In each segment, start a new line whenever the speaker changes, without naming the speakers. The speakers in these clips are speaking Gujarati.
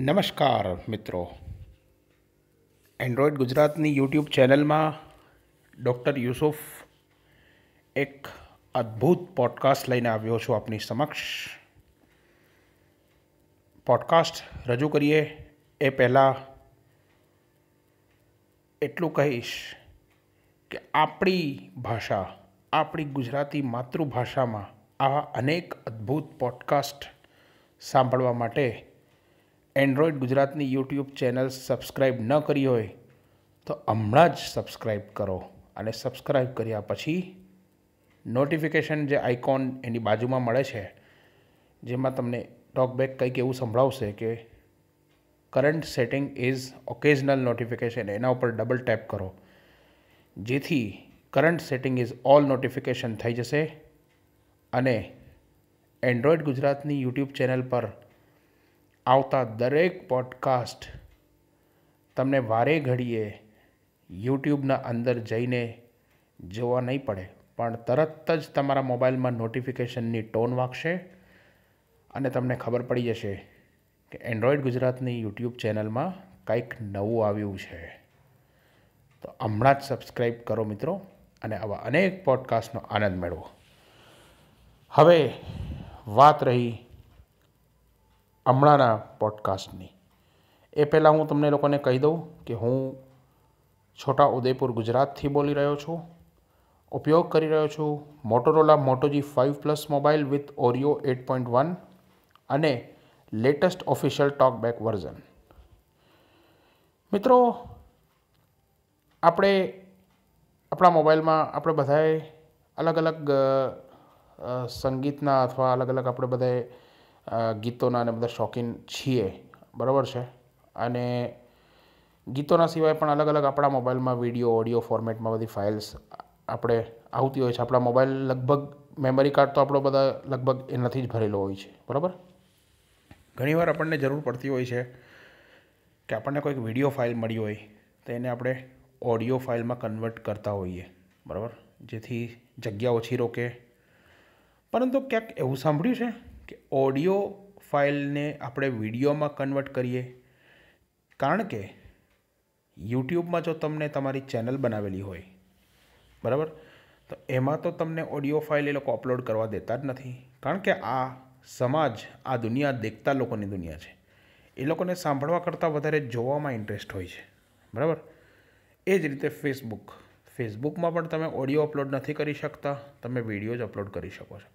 નમસ્કાર મિત્રો. એન્ડ્રોઈડ ગુજરાતની યુટ્યુબ ચેનલમાં ડૉક્ટર યુસુફ એક અદ્ભુત પોડકાસ્ટ લઈને આવ્યો છું આપની સમક્ષ. પોડકાસ્ટ રજૂ કરીએ એ પહેલાં એટલું કહીશ કે આપણી ભાષા, આપણી ગુજરાતી માતૃભાષામાં આવા અનેક અદ્ભુત પોડકાસ્ટ સાંભળવા માટે એન્ડ્રોઈડ ગુજરાતની યુટ્યુબ ચેનલ સબસ્ક્રાઈબ ન કરી હોય તો હમણાં જ સબસ્ક્રાઈબ કરો અને સબસ્ક્રાઈબ કર્યા પછી નોટિફિકેશન જે આઇકોન એની બાજુમાં મળે છે, જેમાં તમને ટોકબેક કંઈક એવું સંભળાવશે કે current setting is occasional notification એના ઉપર ડબલ ટેપ કરો. જેથી current setting is all notification થઈ જશે અને એન્ડ્રોઈડ ગુજરાતની યુટ્યુબ ચેનલ પર આવતા દરેક પોડકાસ્ટ તમને વારે ઘડીએ યુટ્યુબના અંદર જઈને જોવા નહીં પડે. પણ તરત જ તમારા મોબાઈલમાં નોટિફિકેશનની ટોન વાગશે અને તમને ખબર પડી જશે કે એન્ડ્રોઈડ ગુજરાતની યુટ્યુબ ચેનલમાં કંઈક નવું આવ્યું છે. તો હમણાં જ સબસ્ક્રાઈબ કરો મિત્રો અને આવા અનેક પોડકાસ્ટનો આનંદ મેળવો. હવે વાત રહી હમણાંના પોડકાસ્ટની એ પહેલાં હું તમને લોકોને કહી દઉં કે હું છોટા ઉદયપુર ગુજરાતથી બોલી રહ્યો છું, ઉપયોગ કરી રહ્યો છું Motorola Moto G five plus mobile with Oreo eight point one અને લેટેસ્ટ ઓફિશિયલ ટોકબેક વર્ઝન મિત્રો, આપણે આપણા મોબાઈલમાં આપણે બધાએ અલગ અલગ સંગીતના અથવા અલગ અલગ આપણે બધાએ ગીતોના અને બધા શોખીન છીએ. બરાબર છે? અને ગીતોના સિવાય પણ અલગ અલગ આપણા મોબાઈલમાં વીડિયો, ઓડિયો ફોર્મેટમાં બધી ફાઇલ્સ આપણે આવતી હોય છે. આપણા મોબાઈલ લગભગ, મેમરી કાર્ડ તો આપણો બધા લગભગ એનાથી જ ભરેલો હોય છે. બરાબર? ઘણીવાર આપણને જરૂર પડતી હોય છે કે આપણને કોઈક વીડિયો ફાઇલ મળી હોય તો એને આપણે ઓડિયો ફાઇલમાં કન્વર્ટ કરતા હોઈએ. બરાબર? જેથી જગ્યા ઓછી રોકે. પરંતુ ક્યાંક એવું સાંભળ્યું છે કે ઓડિયો ફાઇલને આપણે વિડીયોમાં કન્વર્ટ કરીએ. કારણ કે યુટ્યુબમાં જો તમને તમારી ચેનલ બનાવેલી હોય, બરાબર? તો એમાં તો તમને ઓડિયો ફાઇલ એ લોકો અપલોડ કરવા દેતા જ નથી. કારણ કે આ સમાજ, આ દુનિયા દેખતા લોકોની દુનિયા છે. એ લોકોને સાંભળવા કરતાં વધારે જોવામાં ઇન્ટરેસ્ટ હોય છે. બરાબર? એ જ રીતે ફેસબુક ફેસબુકમાં પણ તમે ઓડિયો અપલોડ નથી કરી શકતા. તમે વીડિયો જ અપલોડ કરી શકો છો.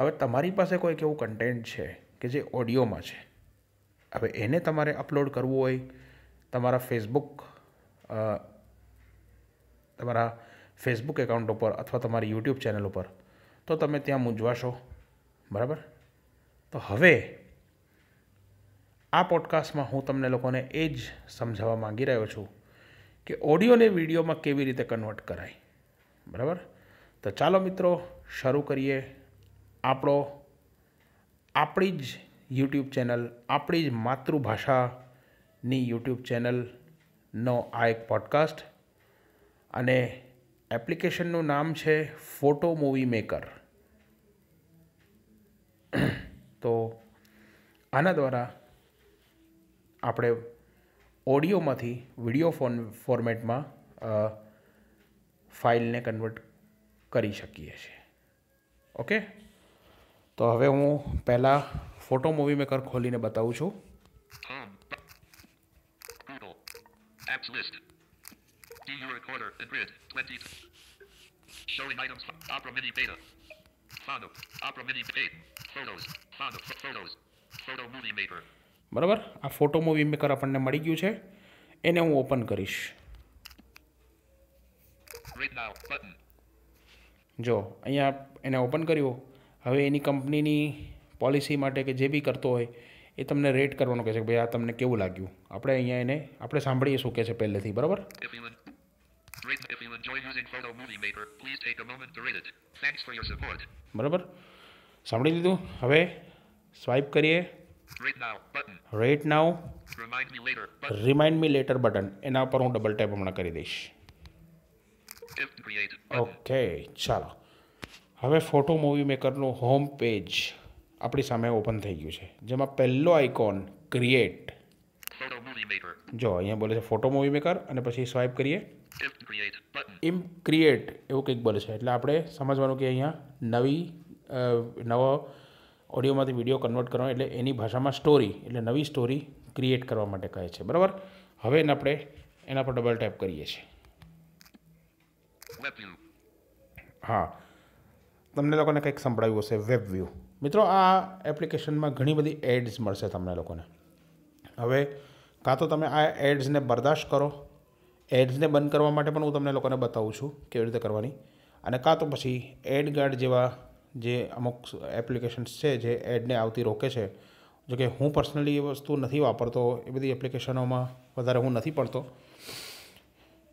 હવે તમારી પાસે કોઈક એવું કન્ટેન્ટ છે કે જે ઓડિયોમાં છે. હવે એને તમારે અપલોડ કરવું હોય, તમારા ફેસબુક તમારા ફેસબુક એકાઉન્ટ ઉપર અથવા તમારી યુટ્યુબ ચેનલ ઉપર, તો તમે ત્યાં મૂંઝવાશો. બરાબર? તો હવે આ પોડકાસ્ટમાં હું તમને લોકોને એ જ સમજાવવા માંગી રહ્યો છું કે ઓડિયોને વિડીયોમાં કેવી રીતે કન્વર્ટ કરાય. બરાબર? તો ચાલો મિત્રો, શરૂ કરીએ. આપણો, આપણી જ યુટ્યુબ ચેનલ, આપણી જ માતૃભાષાની યુટ્યુબ ચેનલનો આ એક પોડકાસ્ટ અને એપ્લિકેશનનું નામ છે ફોટો મૂવી મેકર. તો આના દ્વારા આપણે ઓડિયોમાંથી વીડિયો ફોન ફોર્મેટમાં ફાઇલને કન્વર્ટ કરી શકીએ છીએ. ઓકે? તો હવે હું પહેલાં ફોટો મૂવી મેકર ખોલીને બતાવું છું
Home. Google. Apps list. DU recorder and grid. 20. Showing items. Opera Mini Beta. Phono. Opera Mini Beta. Photos. Phono. Photos. Photo Movie Maker.
બરાબર આ ફોટો મૂવી મેકર આપણને મળી ગયું છે એને હું ઓપન કરીશ. જો અહીંયા એને ઓપન કર્યું હવે એની કંપનીની પોલિસી માટે કે જે બી કરતો હોય એ તમને રેટ કરવાનું કહે છે કે ભાઈ આ તમને કેવું લાગ્યું આપણે અહીંયા એને આપણે સાંભળીએ શું કહે છે પહેલેથી બરાબર. બરાબર સાંભળી લીધું હવે સ્વાઇપ કરીએ.
Rate now. Remind me later button
એના ઉપર હું ડબલ ટેપ હમણાં કરી દઈશ. ઓકે ચાલો હવે ફોટો મૂવી મેકરનું હોમ પેજ આપણી સામે ઓપન થઈ ગયું છે. જેમાં પહેલો આઇકોન ક્રિએટ જો અહીંયા બોલે છે ફોટો મૂવી મેકર અને પછી સ્વાઇપ કરીએ. ઇમ ક્રિએટ એવું કંઈક બોલે છે. એટલે આપણે સમજવાનું કે અહીંયા નવી નવો ઓડિયોમાંથી વીડિયો કન્વર્ટ કરવાનો એટલે એની ભાષામાં સ્ટોરી એટલે નવી સ્ટોરી ક્રિએટ કરવા માટે કહે છે. બરાબર? હવે એને આપણે એના પર ડબલ ટેપ કરીએ છીએ. હા. તમને લોકોને કંઈક સંભળાવ્યું હશે વેબ વ્યૂ મિત્રો, આ એપ્લિકેશનમાં ઘણી બધી એડ્સ મળશે તમને લોકોને. હવે, કાં તો તમે આ એડ્સને બરદાશ્ત કરો. એડ્સને બંધ કરવા માટે પણ હું તમને લોકોને બતાવું છું કેવી રીતે કરવાની. અને કાં તો પછી એડ ગાર્ડ જેવા જે અમુક એપ્લિકેશન્સ છે, જે એડને આવતી રોકે છે, જો કે હું પર્સનલી એ વસ્તુ નથી વાપરતો, એ બધી એપ્લિકેશનોમાં વધારે હું નથી પડતો.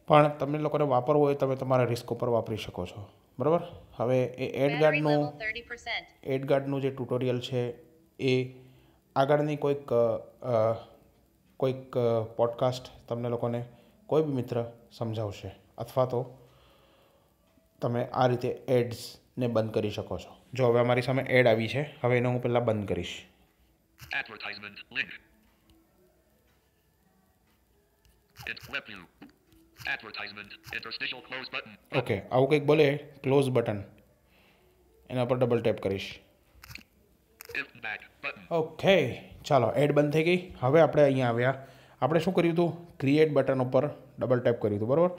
પણ તમને લોકોને વાપરવું હોય, તમે તમારા રિસ્ક ઉપર વાપરી શકો છો. બરાબર? હવે એ એડ
એડગાર્ડનું
ગાર્ડનું એડ ગાર્ડનું જે ટ્યુટોરિયલ છે એ આગળની કોઈક કોઈક પોડકાસ્ટ તમને લોકોને કોઈ બી મિત્ર સમજાવશે અથવા તો તમે આ રીતે એડ્સને બંધ કરી શકો છો. જો હવે અમારી સામે એડ આવી છે હવે એને હું પહેલાં બંધ કરીશ.
Advertisement link.
ઓકે આવું કંઈક બોલે ક્લોઝ બટન એના પર ડબલ ટેપ કરીશ. ઓકે ચાલો એડ બંધ થઈ ગઈ. હવે આપણે અહીંયા આવ્યા. આપણે શું કર્યું હતું? ક્રિએટ બટન ઉપર ડબલ ટેપ કર્યું હતું બરાબર?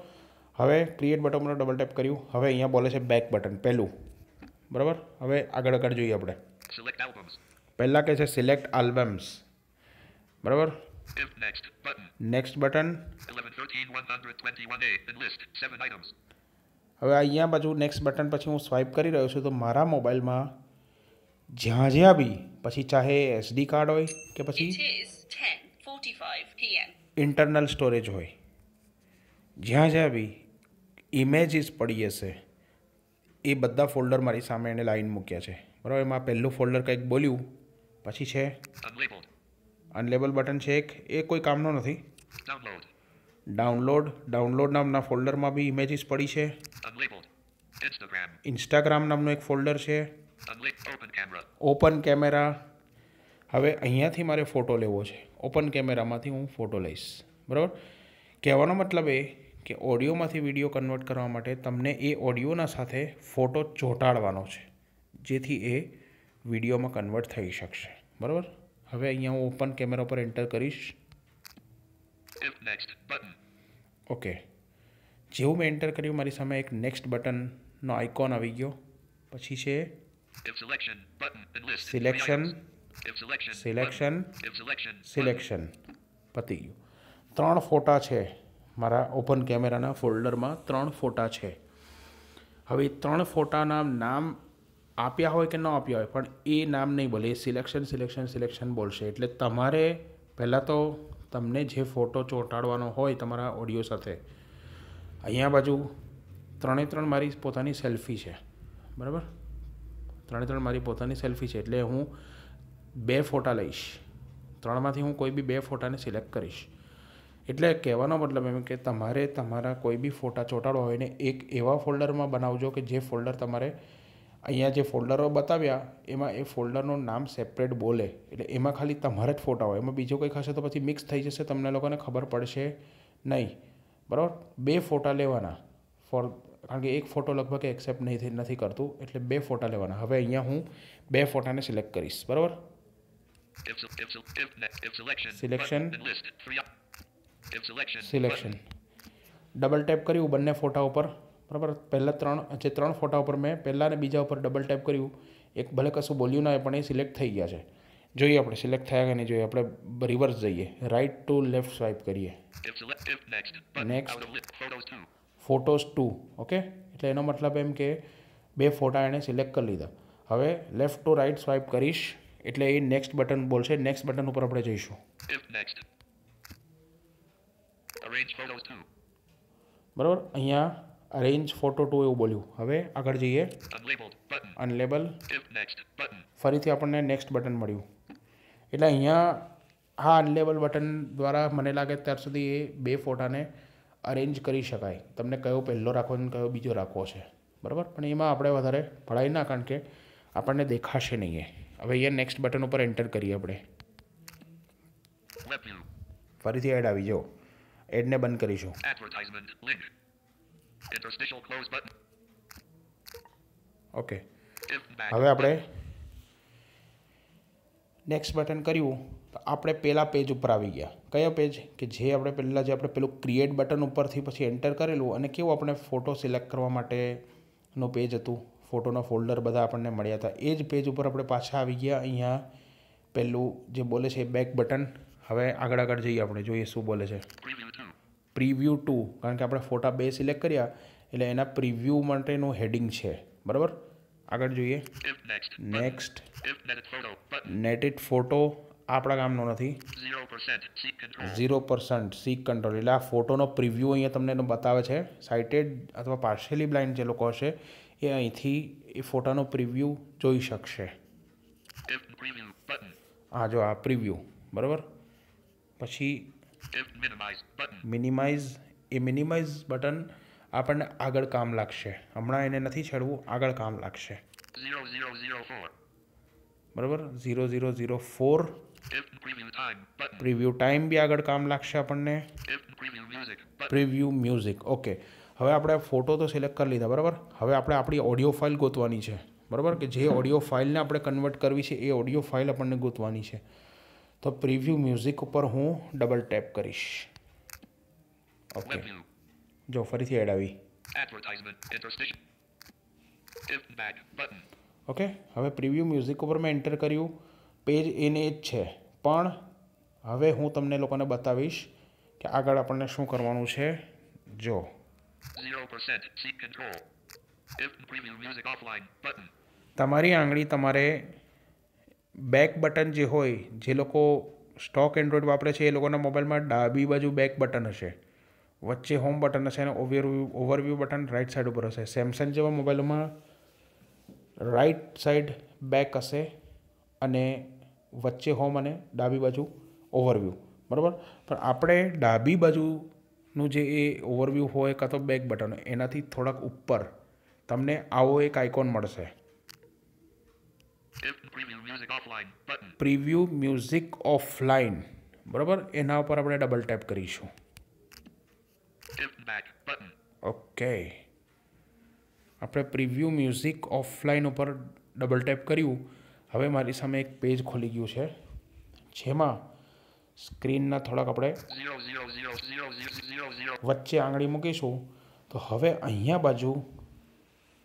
હવે ક્રિએટ બટન ઉપર ડબલ ટેપ કર્યું. હવે અહીંયા બોલે છે બેક બટન પહેલું. બરાબર? હવે આગળ આગળ જોઈએ આપણે. પહેલાં કહે છે સિલેક્ટ આલ્બમ્સ બરાબર?
Next button.
Next button
11 13 121A. Enlist 7 items.
હવે અહીંયા બાજુ નેક્સ્ટ બટન પછી હું સ્વાઇપ કરી રહ્યો છું તો મારા મોબાઈલમાં જ્યાં જ્યાં બી પછી ચાહે એસડી કાર્ડ હોય કે પછી
It is 10:45
ઇન્ટરનલ સ્ટોરેજ હોય જ્યાં જ્યાં બી ઇમેજીસ પડી હશે એ બધા ફોલ્ડર મારી સામે એને લાઈન મૂક્યા છે બરાબર એમાં પહેલું ફોલ્ડર કંઈક બોલ્યું પછી છે. અનલેબલ બટન છે એક એ કોઈ કામનો નથી
Download.
ડાઉનલોડ ડાઉનલોડ નામના ફોલ્ડરમાં બી ઇમેજીસ પડી છે
Unlabeled. Instagram.
ઇન્સ્ટાગ્રામ નામનું એક ફોલ્ડર છે
Unlabeled. Open camera.
Open camera હવે અહીંયાથી મારે ફોટો લેવો છે ઓપન કેમેરામાંથી હું ફોટો લઈશ બરાબર કહેવાનો મતલબ એ કે ઓડિયોમાંથી વીડિયો કન્વર્ટ કરવા માટે તમને એ ઓડિયોના સાથે ફોટો ચોંટાડવાનો છે જેથી એ વિડીયોમાં કન્વર્ટ થઈ શકશે બરાબર હવે અહીંયા હું ઓપન કેમેરા પર એન્ટર કરીશ. ઓકે જેવું મેં એન્ટર કર્યું મારી સામે એક નેક્સ્ટ બટનનો આઇકોન આવી ગયો. પછી છે સિલેક્શન. સિલેક્શન. સિલેક્શન પતી ગયું. ત્રણ ફોટા છે મારા ઓપન કેમેરાના ફોલ્ડરમાં ત્રણ ફોટા છે. હવે ત્રણ ફોટાના નામ આપ્યા હોય કે ન આપ્યા હોય, પણ એ નામ નહીં બોલે, એ સિલેક્શન સિલેક્શન સિલેક્શન બોલશે. એટલે તમારે પહેલાં તો તમને જે ફોટો ચોંટાડવાનો હોય તમારા ઓડિયો સાથે, અહીંયા બાજુ ત્રણે ત્રણ મારી પોતાની સેલ્ફી છે. બરાબર? ત્રણે ત્રણ મારી પોતાની સેલ્ફી છે. એટલે હું બે ફોટા લઈશ. ત્રણમાંથી હું કોઈ બી બે ફોટાને સિલેક્ટ કરીશ. એટલે કહેવાનો મતલબ એમ કે તમારે તમારા કોઈ બી ફોટા ચોંટાડવા હોય ને એક એવા ફોલ્ડરમાં બનાવજો કે જે ફોલ્ડર તમારે અહીંયા જે ફોલ્ડરો બતાવ્યા એમાં એ ફોલ્ડરનું નામ સેપરેટ બોલે. એટલે એમાં ખાલી તમારા જ ફોટા હોય એમાં બીજો કંઈક હશે તો પછી મિક્સ થઈ જશે તમને લોકોને ખબર પડશે નહીં. બરાબર? બે ફોટા લેવાના. ફોર કારણ કે એક ફોટો લગભગ એક્સેપ્ટ નહીં નથી કરતું. એટલે બે ફોટા લેવાના. હવે અહીંયા હું બે ફોટાને સિલેક્ટ કરીશ. બરાબર?
Selection.
સિલેક્શન ડબલ ટેપ કર્યું બંને ફોટા ઉપર. બરાબર? પહેલાં ત્રણ જે ત્રણ ફોટા ઉપર મેં પહેલાં અને બીજા ઉપર ડબલ ટેપ કર્યું. એક ભલે કશું બોલ્યું ના હોય પણ એ સિલેક્ટ થઈ ગયા છે. જોઈએ આપણે સિલેક્ટ થયા કે નહીં જોઈએ? આપણે રિવર્સ જઈએ. રાઇટ ટુ લેફ્ટ સ્વાઇપ કરીએ.
નેક્સ્ટ.
ફોટોસ ટુ ઓકે એટલે એનો મતલબ એમ કે બે ફોટા એણે સિલેક્ટ કરી લીધા. હવે લેફ્ટ ટુ રાઇટ સ્વાઇપ કરીશ એટલે એ નેક્સ્ટ બટન બોલશે. નેક્સ્ટ બટન ઉપર આપણે જઈશું. બરાબર? અહીંયા અરેન્જ ફોટો ટુ એવું બોલ્યું. હવે આગળ જઈએ. અનલેબલ. ફરીથી આપણને નેક્સ્ટ બટન મળ્યું. એટલે અહીંયા હા અનલેબલ બટન દ્વારા મને લાગે ત્યાર સુધી એ બે ફોટાને અરેન્જ કરી શકાય. તમને કયો પહેલો રાખવો અને કયો બીજો રાખવો છે. બરાબર? પણ એમાં આપણે વધારે પડાય ના કારણ કે આપણને દેખાશે નહીં એ. હવે અહીંયા નેક્સ્ટ બટન ઉપર એન્ટર કરીએ આપણે. ફરીથી એડ આવી જાઓ. એડને બંધ કરીશું.
Interstitial close button.
ઓકે હવે આપણે નેક્સ્ટ બટન કર્યું તો આપણે પહેલા પેજ ઉપર આવી ગયા. કયા પેજ કે જે આપણે પહેલાં જે આપણે પેલું ક્રિએટ બટન ઉપરથી પછી એન્ટર કરેલું અને કેવું આપણે ફોટો સિલેક્ટ કરવા માટેનો પેજ હતું. ફોટોના ફોલ્ડર બધા આપણને મળ્યા હતા. એ જ પેજ ઉપર આપણે પાછા આવી ગયા. અહીંયા પહેલું જે બોલે છે બેક બટન હવે આગળ આગળ જઈએ આપણે જોઈએ શું બોલે છે.
Preview 2.
પ્રિવ્યૂ ટુ કારણ કે આપણે ફોટા બે સિલેક્ટ કર્યા એટલે એના પ્રિવ્યૂ માટેનું હેડિંગ છે બરાબર આગળ જોઈએ નેક્સ્ટ. નેટેડ ફોટો આપણા કામનો નથી
0%. Seek control.
Zero percent seek control એટલે આ ફોટોનો પ્રિવ્યૂ અહીંયા તમને બતાવે છે સાઇટેડ અથવા પાર્શિયલી બ્લાઇન્ડ જે લોકો હશે એ અહીંથી એ ફોટાનો પ્રિવ્યૂ જોઈ શકશે. આ જો આ પ્રિવ્યૂ બરાબર પછી. મિનિમાઇઝ એ મિનિમાઇઝ બટન આપણને આગળ કામ લાગશે. હમણાં એને નથી છેડવું આગળ કામ લાગશે. બરાબર? Zero zero zero
four. Preview time
બી આગળ કામ લાગશે આપણને. પ્રિવ્યૂ મ્યુઝિક ઓકે હવે આપણે ફોટો તો સિલેક્ટ કરી લીધા બરાબર? હવે આપણે આપણી ઓડિયો ફાઇલ ગોતવાની છે. બરાબર? કે જે ઓડિયો ફાઇલને આપણે કન્વર્ટ કરવી છે એ ઓડિયો ફાઇલ આપણને ગોતવાની છે. તો પ્રિવ્યૂ મ્યુઝિક ઉપર હું ડબલ ટેપ કરીશ. ઓકે જો ફરીથી એડ આવી. ઓકે હવે પ્રિવ્યૂ મ્યુઝિક ઉપર મેં એન્ટર કર્યું. પેજ એને જ છે. પણ હવે હું તમને લોકોને બતાવીશ કે આગળ આપણને શું કરવાનું છે. જો.
0%. Seek control. If preview music offline button.
તમારી આંગળી તમારે બેક બટન જે હોય જે લોકો સ્ટોક એન્ડ્રોઈડ વાપરે છે એ લોકોના મોબાઈલમાં ડાબી બાજુ બેક બટન હશે. વચ્ચે હોમ બટન હશે અને overview overview button right side ઉપર હશે. સેમસંગ જેવા મોબાઈલોમાં રાઈટ સાઈડ બેક હશે અને વચ્ચે હોમ અને ડાબી બાજુ ઓવરવ્યૂ બરાબર? પણ આપણે ડાબી બાજુનું જે એ ઓવરવ્યૂ હોય કાં તો બેક બટન હોય એનાથી થોડાક ઉપર તમને આવો એક આઇકોન મળશે. પ્રિવ્યૂ મ્યુઝિક ઓફલાઈન બરાબર? એના ઉપર આપણે ડબલ ટેપ કરીશું. ઓકે. આપણે પ્રિવ્યૂ મ્યુઝિક ઓફલાઈન ઉપર ડબલ ટેપ કર્યું. હવે મારી સામે એક પેજ ખોલી ગયું છે. જેમાં સ્ક્રીનના થોડાક આપણે વચ્ચે આંગળી મૂકીશું. તો હવે અહીંયા બાજુ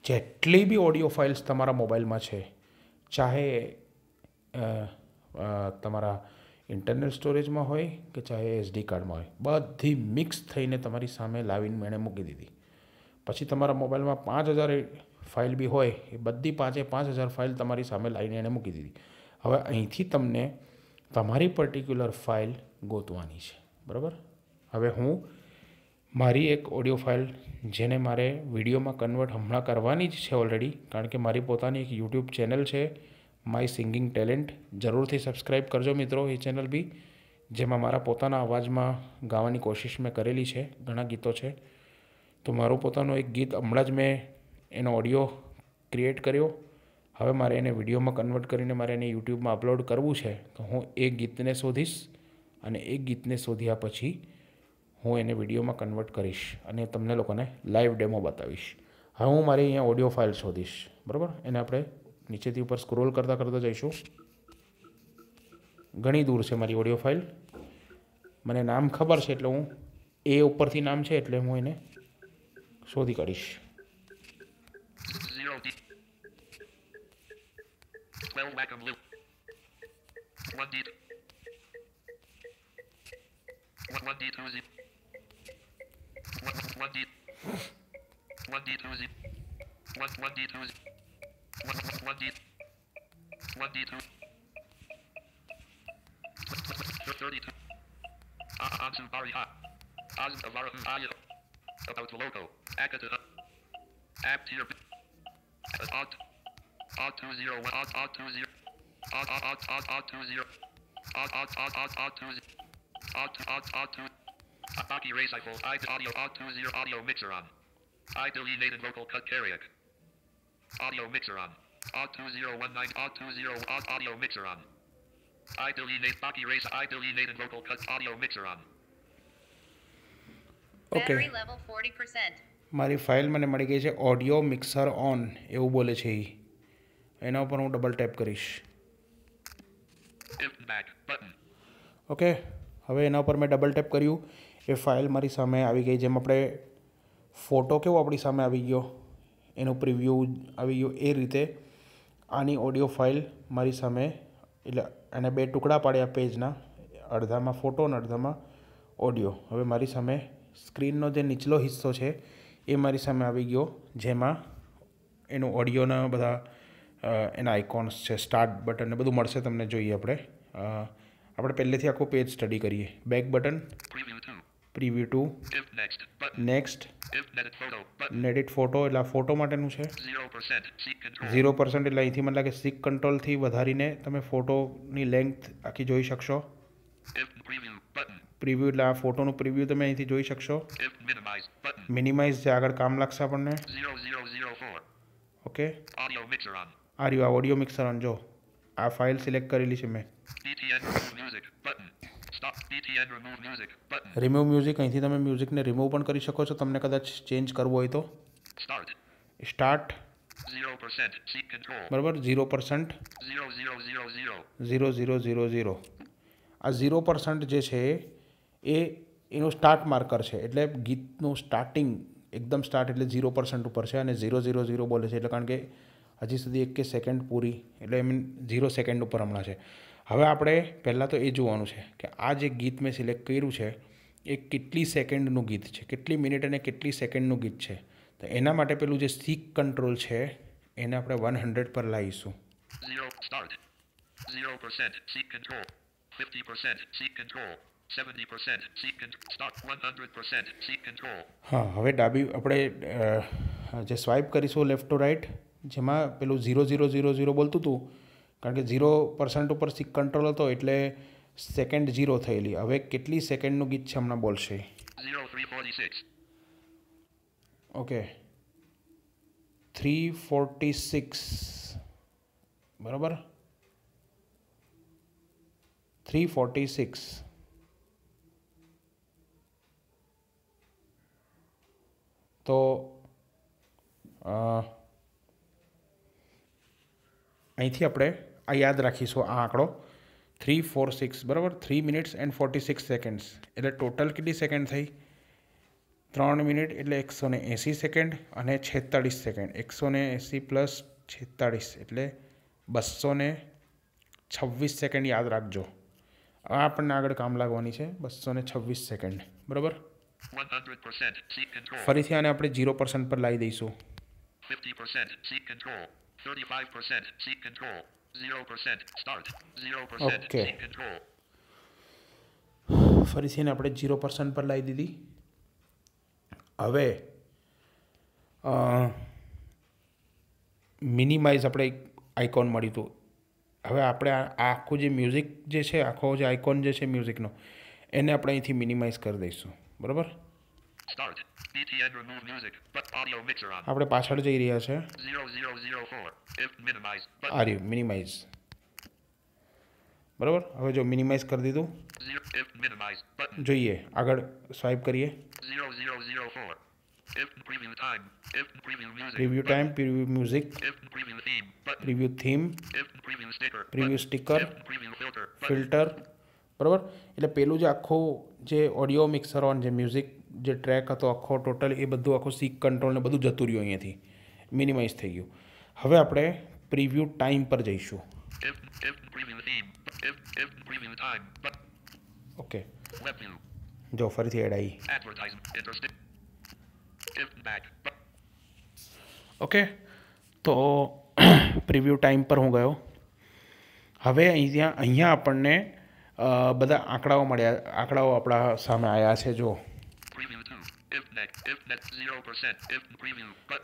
જેટલી બી ઓડિયો ફાઇલ્સ તમારા મોબાઈલમાં છે, ચાહે તમારા ઇન્ટરનલ સ્ટોરેજમાં હોય કે ચાહે એસડી કાર્ડમાં હોય. બધી મિક્સ થઈને તમારી સામે લાવીને મેં મૂકી દીધી. પછી તમારા મોબાઈલમાં પાંચ હજાર ફાઇલ બી હોય, એ બધી પાંચે પાંચ હજાર ફાઇલ તમારી સામે લાવીને એણે મૂકી દીધી. હવે અહીંથી તમને તમારી પર્ટિક્યુલર ફાઇલ ગોતવાની છે. બરાબર? હવે હું મારી એક ઓડિયો ફાઇલ જેને મારે વિડીયોમાં કન્વર્ટ હમણાં કરવાની જ છે ઓલરેડી કારણ કે મારી પોતાની એક યુટ્યુબ ચેનલ છે. માય સિંગિંગ ટેલેન્ટ જરૂરથી સબસ્ક્રાઈબ કરજો મિત્રો. એ ચેનલ બી, જેમાં મારા પોતાના અવાજમાં ગાવાની કોશિશ મેં કરેલી છે. ઘણા ગીતો છે. તો મારું પોતાનું એક ગીત હમણાં જ મેં એનો ઓડિયો ક્રિએટ કર્યો. હવે મારે એને વિડીયોમાં કન્વર્ટ કરીને મારે એને યુટ્યુબમાં અપલોડ કરવું છે. તો હું એ ગીતને શોધીશ અને એ ગીતને શોધ્યા પછી હું એને વિડીયોમાં કન્વર્ટ કરીશ અને તમને લોકોને લાઈવ ડેમો બતાવીશ. હવે હું મારી અહીંયા ઓડિયો ફાઇલ શોધીશ. બરાબર? એને આપણે નીચેથી ઉપર સ્ક્રોલ કરતાં કરતાં જઈશું ઘણી દૂર છે મારી ઓડિયો ફાઇલ મને નામ ખબર છે એટલે હું એ ઉપરથી નામ છે એટલે હું એને શોધી કાઢીશ
What, D. Twelve Wacom Loop. One D. One one D two Z. One D. One D two. Thirty-two. Ansu Bariha. Az Aya. About the logo. Akata. App tier. Odd. Odd two zero one. Odd odd two zero. Odd odd odd odd odd two zero. Odd odd odd odd odd two. ze- Odd odd odd two. Aki Ray Cycle. I audio odd two zero audio mixer on. I deleted vocal cut carrier. Audio mixer on. Odd two zero one nine. Odd two zero odd audio mixer on. I delenate Baki erase I deleted vocal cut audio mixer on.
Okay
Battery level 40%.
મારી ફાઇલ મને મળી ગઈ છે ઓડિયો મિક્સર ઓન એવું બોલે છે એ એના ઉપર હું ડબલ ટેપ કરીશ
back.
ઓકે હવે એના ઉપર મેં ડબલ ટેપ કર્યું એ ફાઇલ મારી સામે આવી ગઈ જેમ આપણે ફોટો કેવો આપણી સામે આવી ગયો એનું પ્રિવ્યૂ આવી ગયો એ રીતે આની ઓડિયો ફાઇલ મારી સામે એટલે એને બે ટુકડા પાડ્યા પેજના અડધામાં ફોટો અને અડધામાં ઓડિયો હવે મારી સામે સ્ક્રીનનો જે નીચલો હિસ્સો છે એ મારી સામે આવી ગયો જેમાં એનું ઓડિયોના બધા એના આઇકોન્સ છે સ્ટાર્ટ બટન ને બધું મળશે તમને જોઈએ આપણે. આપણે પહેલેથી આખો પેજ સ્ટડી કરીએ. Back button
Preview 2.
Preview
two next
નેડિટ photo એટલે આ ફોટો માટેનું છે.
0% seek control.
ઝીરો પર્સન્ટ એટલે અહીંથી મને લાગે સિક કંટ્રોલથી વધારીને તમે ફોટોની લેન્થ આખી જોઈ શકશો. પ્રિવ્યુ એટલે આ ફોટોનું પ્રિવ્યૂ તમે અહીંથી જોઈ શકશો. મિનિમાઇઝ જે આગળ કામ લાગશે આપણને.
0004.
ઓકે આ રહ્યું આ ઓડિયો મિક્સર ઓન જો. આ ફાઇલ સિલેક્ટ કરેલી છે મેં. રિમૂવ મ્યુઝિક અહીંથી તમે મ્યુઝિકને રિમૂવ પણ કરી શકો છો. તમને કદાચ ચેન્જ કરવું હોય તો.
Start 0% seek control.
બરાબર? Zero
percent
zero zero zero zero આ ઝીરો પર્સન્ટ જે છે એ એનું સ્ટાર્ટ માર્કર છે. એટલે ગીતનું સ્ટાર્ટિંગ એકદમ સ્ટાર્ટ એટલે ઝીરો પર્સન્ટ ઉપર છે અને ઝીરો ઝીરો ઝીરો બોલે છે. એટલે કારણ કે હજી સુધી એક કે સેકન્ડ પૂરી. એટલે આઈ મીન ઝીરો સેકન્ડ ઉપર હમણાં છે. હવે આપણે પહેલાં તો એ જોવાનું છે કે આ જે ગીત મેં સિલેક્ટ કર્યું છે એ કેટલી સેકન્ડનું ગીત છે કેટલી મિનિટ અને કેટલી સેકન્ડનું ગીત છે તો એના માટે પેલું જે સીક કંટ્રોલ છે એને આપણે વન હંડ્રેડ પર લાવીશું
0 start. 0% seek control. 50% seek control. 70% seek control. Start 100% seek control.
હા હવે ડાબી આપણે જે સ્વાઇપ કરીશું લેફ્ટ ટુ રાઈટ જેમાં પેલું ઝીરો ઝીરો ઝીરો ઝીરો બોલતું હતું કારણ કે ઝીરો પર્સન્ટ ઉપર સિક કંટ્રોલ હતો એટલે સેકન્ડ ઝીરો થયેલી. હવે કેટલી સેકન્ડનું ગીત છે હમણાં બોલશે?
0346.
ઓકે. થ્રી ફોર્ટી સિક્સ બરાબર? થ્રી ફોર્ટી સિક્સ તો અહીંથી આપણે આ યાદ રાખીશું આ આંકડો. થ્રી ફોર સિક્સ બરાબર? Three minutes and forty six seconds એટલે ટોટલ કેટલી સેકન્ડ થઈ? ત્રણ મિનિટ એટલે એકસો ને એંસી સેકન્ડ અને છેતાળીસ સેકન્ડ એકસો ને એંસી પ્લસ છેતાળીસ એટલે બસો ને છવ્વીસ સેકન્ડ યાદ રાખજો. આ આપણને આગળ કામ લાગવાની છે. બસો ને છવ્વીસ સેકન્ડ બરાબર?
100% seek
ફરીથી આને આપણે ઝીરો પર્સન્ટ પર લાવી દઈશું.
50% seek control. 35% seek control. 0% start. 0%
Okay.
seek control.
ફરીથી એને આપણે ઝીરો પર્સન્ટ પર લાવી દીધી. હવે મિનિમાઇઝ આપણે એક આઇકોન મળ્યું હતું. હવે આપણે આ આખું જે મ્યુઝિક જે છે આખો જે આઇકોન જે છે મ્યુઝિકનો એને આપણે અહીંથી મિનિમાઇઝ કરી દઈશું. બરાબર?
Start. BTN remove music. But audio mixer on.
આપણે પાછળ જઈ રહ્યા છે
0004. If minimize. But
આ રહ્યું મિનિમાઇઝ બરાબર હવે જો મિનિમાઇઝ કરી દીધું
zero, if minimize. Button.
જોઈએ આગળ સ્વાઇપ કરીએ
0004. If preview time. If preview music.
Preview time preview music
If preview theme. Button.
Preview theme
If preview sticker.
Preview
button.
Sticker
If preview filter. Button.
Filter બરાબર? એટલે પેલું જે આખું જે ઓડિયો મિક્સર ઓન જે મ્યુઝિક જે ટ્રેક હતો આખો ટોટલ એ બધું આખું સીક કંટ્રોલ ને બધું જતું રહ્યું અહીંયાથી. મિનિમાઇઝ થઈ ગયું. હવે આપણે પ્રિવ્યૂ ટાઈમ પર જઈશું. ઓકે જો ફરીથી એડ આવી ઓકે તો પ્રિવ્યૂ ટાઈમ પર હું ગયો. હવે અહીંયા અહીંયા આપણને બધા આંકડાઓ મળ્યા આંકડાઓ આપણા સામે આવ્યા છે જો.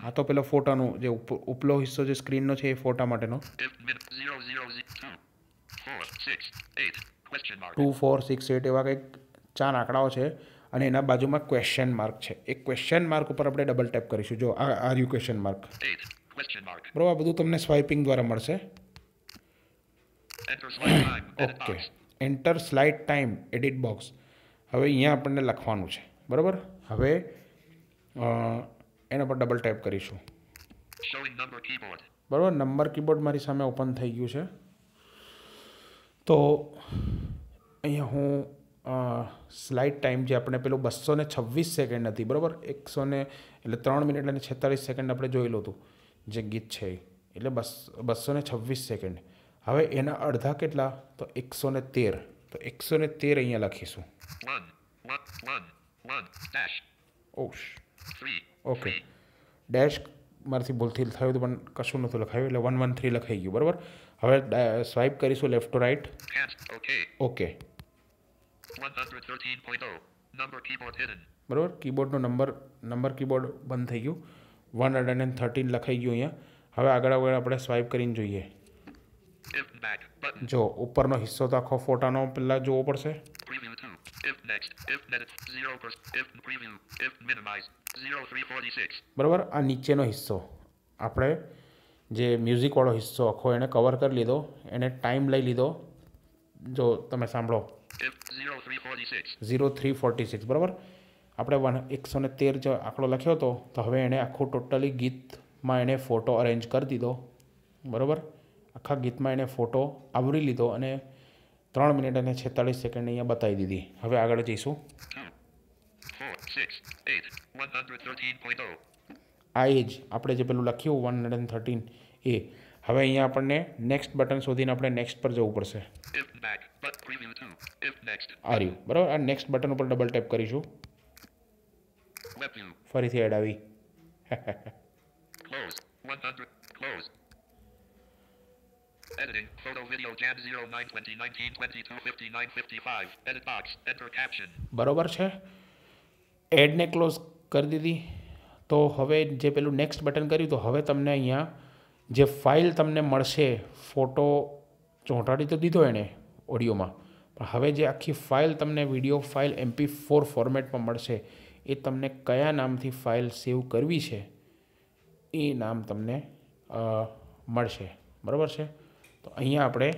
આ તો પેલો ફોટાનું જે ઉપ- ઉપલો હિસ્સો જે સ્ક્રીનનો છે એ ફોટા માટેનો. ટુ ફોર સિક્સ એટ એવા કંઈક ચાર આંકડાઓ છે અને એના બાજુમાં ક્વેશ્ચન માર્ક છે એ ક્વેશ્ચન માર્ક ઉપર આપણે ડબલ ટેપ કરીશું જો આ આર યુ ક્વેશ્ચન માર્ક. બરાબર આ બધું તમને સ્વાઇપિંગ દ્વારા મળશે okay.
Enter slide time edit box
હવે અહીંયા આપણને લખવાનું છે. બરાબર? હવે એના પર ડબલ ટાઈપ કરીશું. બરાબર? નંબર કીબોર્ડ મારી સામે ઓપન થઈ ગયું છે. તો અહીંયા હું સ્લાઇડ ટાઈમ જે આપણે પેલું બસો ને છવ્વીસ સેકન્ડ હતી બરાબર? એકસો ને એટલે ત્રણ મિનિટ અને છેતાળીસ સેકન્ડ આપણે જોયેલું હતું. જે ગીત છે એટલે બસ બસો ને છવ્વીસ સેકન્ડ હવે એના અડધા કેટલા તો એકસો ને તેર તો એકસો ને તેર અહીંયા લખીશું. ઓશ ઓકે ડેશ મારાથી ભૂલથી થયું હતું, પણ કશું નહોતું લખાયું, એટલે વન વન થ્રી લખાઈ ગયું, બરાબર હવે સ્વાઇપ કરીશું left to
right. Okay 113.0. Number keyboard hidden.
બરાબર કીબોર્ડનો નંબર નંબર કીબોર્ડ બંધ થઈ ગયું વન હંડ્રેડ એન્ડ થર્ટીન લખાઈ ગયું અહીંયા હવે આગળ આગળ આપણે સ્વાઇપ કરીને જોઈએ. જો ઉપરનો હિસ્સો તો આખો ફોટાનો પહેલાં જોવો પડશે
Preview 2. If next. If edit. 0%. If preview. If minimize. 0346.
બરાબર આ નીચેનો હિસ્સો આપણે જે મ્યુઝિકવાળો હિસ્સો આખો એણે કવર કરી લીધો એને ટાઈમ લઈ લીધો જો તમે સાંભળો
If 0346.
Zero three forty six બરાબર આપણે વન એકસો ને તેર જે આંકડો લખ્યો હતો તો હવે એણે આખું ટોટલી ગીતમાં એણે ફોટો અરેન્જ કરી દીધો બરાબર આખા ગીતમાં એણે ફોટો આવરી લીધો અને ત્રણ મિનિટ અને છેતાળીસ સેકન્ડ અહીંયા બતાવી દીધી હવે આગળ જઈશું
2. 4. 6. 8. 113.0.
આ એ જ આપણે જે પેલું લખ્યું વન હંડ્રેડ એન્ડ થર્ટીન એ હવે અહીંયા આપણને નેક્સ્ટ બટન શોધીને આપણે નેક્સ્ટ પર જવું પડશે
આર્યું back. But preview 2. If next.
આ રહ્યું, બરાબર આ નેક્સ્ટ બટન ઉપર ડબલ ટેપ કરીશું ફરીથી એડ આવી
Close. 100. Close. Editing. Photo video Jan 09 2019 22 59 55. Edit box. Enter caption.
બરોબર છે એડને ક્લોઝ કરી દીધી તો હવે જે પેલું નેક્સ્ટ બટન કર્યું, તો હવે તમને અહીંયા જે ફાઇલ તમને મળશે ફોટો ચોંટાડી તો દીધો એણે ઓડિયોમાં પણ હવે જે આખી ફાઇલ તમને વીડિયો ફાઇલ એમપી ફોર ફોર્મેટમાં મળશે, એ તમને કયા નામથી ફાઇલ સેવ કરવી છે, એ નામ તમને મળશે બરાબર છે તો અહીંયા આપણે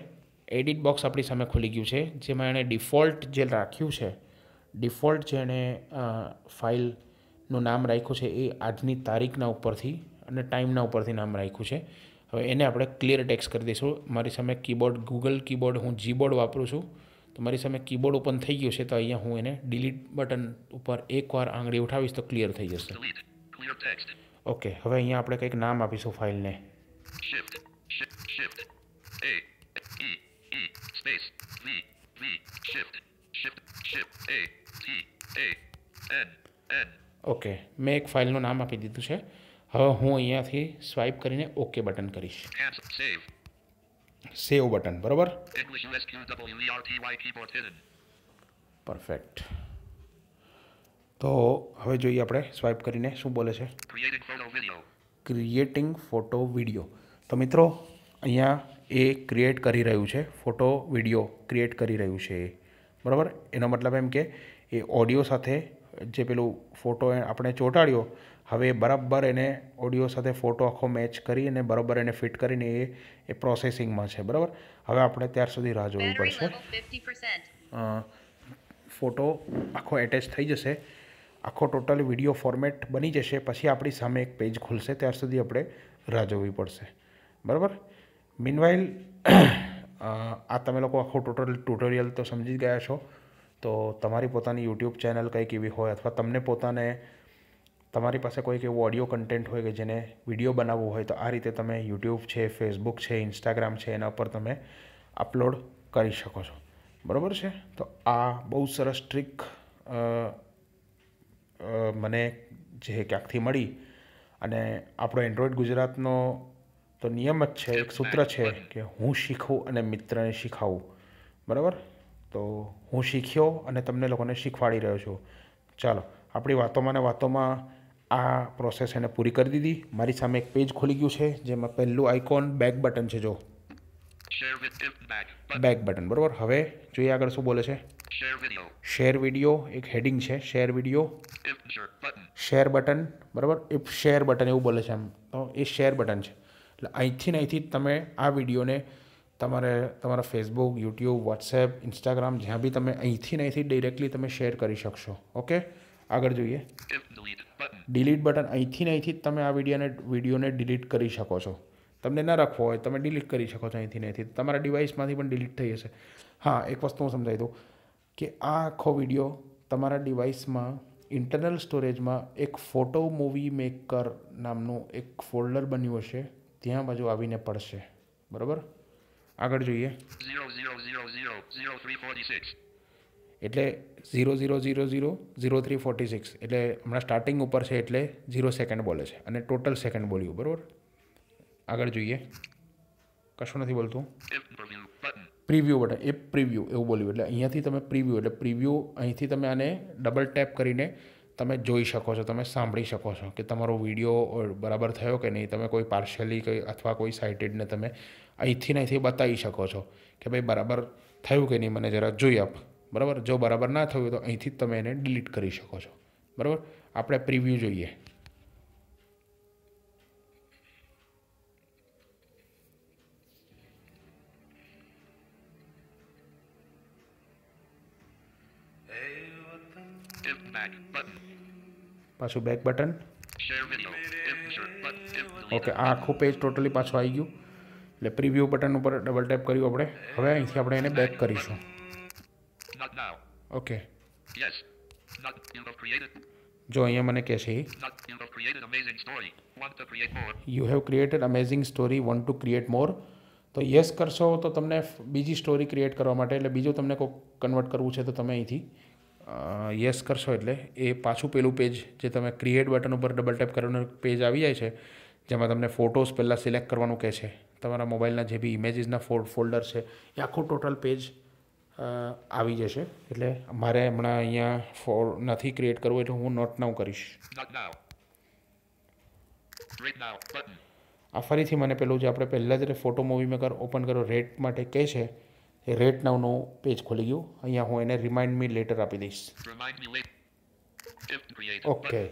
એડિટ બોક્સ આપણી સામે ખુલી ગયું છે જેમાં એણે ડિફોલ્ટ જે રાખ્યું છે ડિફોલ્ટ જે એણે ફાઇલનું નામ રાખ્યું છે એ આજની તારીખના ઉપરથી અને ટાઈમના ઉપરથી નામ રાખ્યું છે. હવે એને આપણે ક્લિયર ટેક્સ કરી દઈશું. મારી સામે કીબોર્ડ ગૂગલ કીબોર્ડ હું જીબોર્ડ વાપરું છું. તો મારી સામે કીબોર્ડ ઓપન થઈ ગયું છે તો અહીંયા હું એને ડિલીટ બટન ઉપર એકવાર આંગળી ઉઠાવીશ તો ક્લિયર થઈ જશે. ઓકે હવે અહીંયા આપણે કંઈક નામ આપીશું ફાઇલને.
Shift. Shift. Shift. A. E. E. Space. V. V. Shift. Shift. Shift. A. T. A. N. N.
Okay મેં એક ફાઇલનું નામ આપી દીધું છે હવે હું અહીંયાથી સ્વાઇપ કરીને ઓકે બટન કરીશ. સેવ બટન બરાબર પરફેક્ટ તો હવે જોઈએ આપણે સ્વાઇપ કરીને શું બોલે છે. ક્રિએટિંગ ફોટો વીડિયો તો મિત્રો અહીંયા એ ક્રિએટ કરી રહ્યું છે ફોટો વીડિયો ક્રિએટ કરી રહ્યું છે એ. બરાબર? એનો મતલબ એમ કે એ ઓડિયો સાથે જે પેલું ફોટો આપણે ચોંટાડ્યો હવે બરાબર એને ઓડિયો સાથે ફોટો આખો મેચ કરી અને બરાબર એને ફિટ કરીને એ એ પ્રોસેસિંગમાં છે. બરાબર? હવે આપણે ત્યાર સુધી રાહ જોવી પડશે.
level 50%.
અ, ફોટો આખો એટેચ થઈ જશે. આખો ટોટલ વીડિયો ફોર્મેટ બની જશે. પછી આપણી સામે એક પેજ ખુલશે. ત્યાર સુધી આપણે રાહ જોવી પડશે. બરાબર? મીનવાઇલ આ તમે લોકો આખું ટોટલ ટ્યુટોરિયલ તો સમજી ગયા છો. તો તમારી પોતાની યુટ્યુબ ચેનલ કંઈક એવી હોય અથવા તમને પોતાને, તમારી પાસે કોઈક એવું ઓડિયો કન્ટેન્ટ હોય કે જેને વીડિયો બનાવવું હોય, તો આ રીતે તમે યુટ્યુબ છે ફેસબુક છે ઇન્સ્ટાગ્રામ છે, એના પર તમે અપલોડ કરી શકો છો. બરાબર છે? તો આ બહુ સરસ ટ્રીક મને જે ક્યાંકથી મળી અને આપણો એન્ડ્રોઈડ ગુજરાતનો તો નિયમ જ છે એક સૂત્ર છે કે હું શીખું અને મિત્રને શીખાવું. બરાબર? તો હું શીખ્યો અને તમને લોકોને શીખવાડી રહ્યો છું. ચાલો આપણી વાતોમાં ને વાતોમાં આ પ્રોસેસ એને પૂરી કરી દીધી. મારી સામે એક પેજ ખુલી ગયું છે જેમાં પહેલું આઇકોન બેક બટન છે જો. બેક બટન બરાબર? હવે જોઈએ આગળ શું બોલે છે. શેર વીડિયો એક હેડિંગ છે શેર વીડિયો. શેર બટન બરાબર? એ શેર બટન એવું બોલે છે એમ તો એ શેર બટન છે. એટલે અહીંથી ને અહીંથી તમે આ વિડીયોને તમારે તમારા ફેસબુક યુટ્યુબ વોટ્સએપ ઇન્સ્ટાગ્રામ જ્યાં બી તમે અહીંથી ને અહીંથી ડિરેક્ટલી તમે શેર કરી શકશો. ઓકે આગળ જોઈએ. ડિલીટ બટન અહીંથી ને અહીંથી જ તમે આ વિડીયોને વિડીયોને ડિલીટ કરી શકો છો. તમને ન રાખવો હોય તમે ડિલીટ કરી શકો છો અહીંથી ને અહીંથી. તમારા ડિવાઇસમાંથી પણ ડિલીટ થઈ જશે. હા એક વસ્તુ હું સમજાવી દઉં કે આ આખો વીડિયો તમારા ડિવાઇસમાં ઇન્ટરનલ સ્ટોરેજમાં એક ફોટો મૂવી મેકર નામનું એક ફોલ્ડર બન્યું હશે. ત્યાં બાજુ આવીને પડશે. બરાબર? આગળ જોઈએ.
એટલે zero zero zero zero zero three forty six
એટલે હમણાં સ્ટાર્ટિંગ ઉપર છે એટલે ઝીરો સેકન્ડ બોલે છે. અને ટોટલ સેકન્ડ બોલ્યું બરાબર? આગળ જોઈએ. કશું નથી બોલતું. પ્રિવ્યૂ બટન એ પ્રિવ્યૂ એવું બોલ્યું. એટલે અહીંયાથી તમે પ્રિવ્યૂ એટલે પ્રિવ્યૂ અહીંથી તમે આને ડબલ ટેપ કરીને તમે જોઈ શકો છો, તમે સાંભળી શકો છો કે તમારો વીડિયો બરાબર થયો કે નહીં, તમે કોઈ પાર્શિયલી કંઈ અથવા કોઈ સાઇટેડને તમે અહીંથી ને અહીંથી બતાવી શકો છો કે ભાઈ બરાબર થયું કે નહીં, મને જરા જોઈ આપ, બરાબર? જો બરાબર ના થયું તો અહીંથી જ તમે એને ડિલીટ કરી શકો છો, બરાબર? આપણે પ્રિવ્યૂ જોઈએ.
If back button.
પાછું બેક બટન. ઓકે આ આખું પેજ ટોટલી પાછું આવી ગયું. એટલે પ્રિવ્યૂ બટન ઉપર ડબલ ટેપ કર્યું આપણે. હવે અહીંથી આપણે એને બેક કરીશું. ઓકે. જો અહીંયા મને કહે છે?
You have created amazing story want to create more
તો યસ કરશો તો તમને બીજી સ્ટોરી ક્રિએટ કરવા માટે. એટલે બીજું તમને કોઈ કન્વર્ટ કરવું છે તો તમે અહીંથી યસ કરશો એટલે એ પાછું પેલું પેજ જે તમે ક્રિએટ બટન ઉપર ડબલ ટેપ કરવાનું પેજ આવી જાય છે જેમાં તમને ફોટોસ પહેલાં સિલેક્ટ કરવાનું કહે છે. તમારા મોબાઈલના જે બી ઇમેજીસના ફો ફોલ્ડર છે એ આખું ટોટલ પેજ આવી જશે. એટલે મારે હમણાં અહીંયા ફોર નથી ક્રિએટ કરવું એટલે હું નોટ નાઉ કરીશ. આ ફરીથી મને પેલું જે આપણે પહેલાં જ ફોટો મૂવી મેકર ઓપન કરો રેટ માટે કહે છે એ રેટ નાવનું પેજ ખોલી ગયું. અહીંયા હું એને રિમાઇન્ડ મી લેટર આપી દઈશ. ઓકે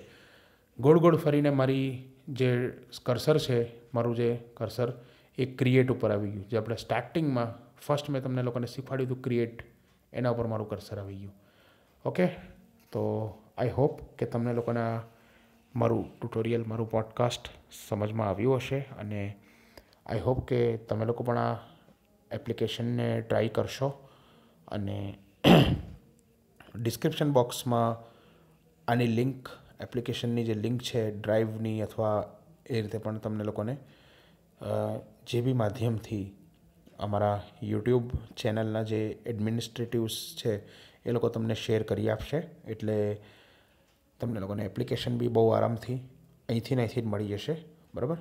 ગોળ ગોળ ફરીને મારી જે કર્સર છે મારું જે કર્સર એ ક્રિએટ ઉપર આવી ગયું. જે આપણે સ્ટાર્ટિંગમાં ફર્સ્ટ મેં તમને લોકોને શીખવાડ્યું હતું ક્રિએટ એના ઉપર મારું કર્સર આવી ગયું. ઓકે તો આઈ હોપ કે તમને લોકોને મારું ટ્યુટોરિયલ મારું પોડકાસ્ટ સમજમાં આવ્યું હશે અને આઈ હોપ કે તમે લોકો પણ આ એપ્લિકેશનને ટ્રાય કરશો અને ડિસ્ક્રિપ્શન બોક્સમાં આની લિંક, એપ્લિકેશનની જે લિંક છે ડ્રાઈવની અથવા એ રીતે પણ તમને લોકોને જે બી માધ્યમથી અમારા યુટ્યુબ ચેનલના જે એડમિનિસ્ટ્રેટિવ્સ છે, એ લોકો તમને શેર કરી આપશે. એટલે તમને લોકોને એપ્લિકેશન બી બહુ આરામથી અહીંથી ને અહીંથી જ મળી જશે. બરાબર?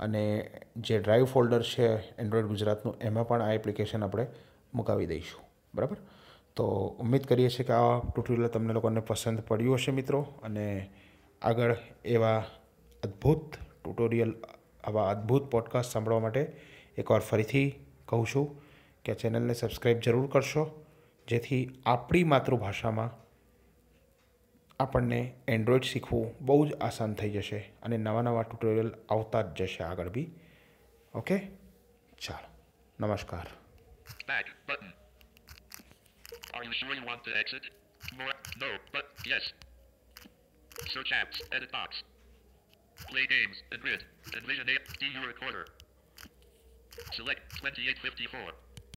અને જે ડ્રાઈવ ફોલ્ડર છે એન્ડ્રોઈડ ગુજરાતનું, એમાં પણ આ એપ્લિકેશન આપણે મુકાવી દઈશું. બરાબર? તો ઉમ્મીદ કરીએ છીએ કે આ ટ્યુટોરિયલ તમને લોકોને પસંદ પડ્યું હશે મિત્રો, અને આગળ એવા અદ્ભુત ટ્યુટોરિયલ, આવા અદ્ભુત પોડકાસ્ટ સાંભળવા માટે એકવાર ફરીથી કહું છું કે ચેનલને સબસ્ક્રાઈબ જરૂર કરશો, જેથી આપણી માતૃભાષામાં આપણને એન્ડ્રોઈડ શીખવું બહુ જ આસાન થઈ જશે અને નવા નવા ટ્યુટોરિયલ આવતા જ જશે આગળ બી ઓકે ચાલો નમસ્કાર.
Play games. And grid. Envision a DU recorder. Select 2854.